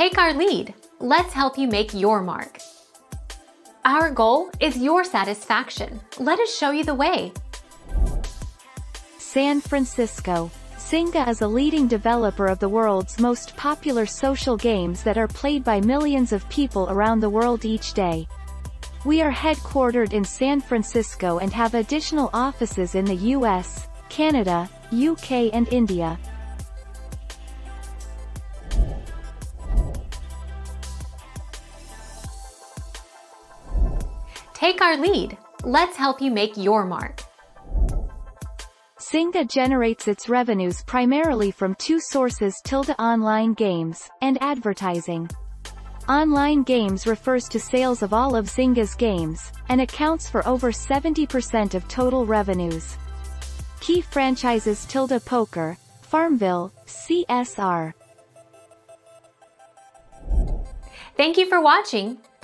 Take our lead. Let's help you make your mark. Our goal is your satisfaction. Let us show you the way. San Francisco. Zynga is a leading developer of the world's most popular social games that are played by millions of people around the world each day. We are headquartered in San Francisco and have additional offices in the US, Canada, UK and India. Take our lead. Let's help you make your mark. Zynga generates its revenues primarily from two sources tilde online games, and advertising. Online games refers to sales of all of Zynga's games, and accounts for over 70% of total revenues. Key franchises tilde poker, Farmville, CSR. Thank you for watching.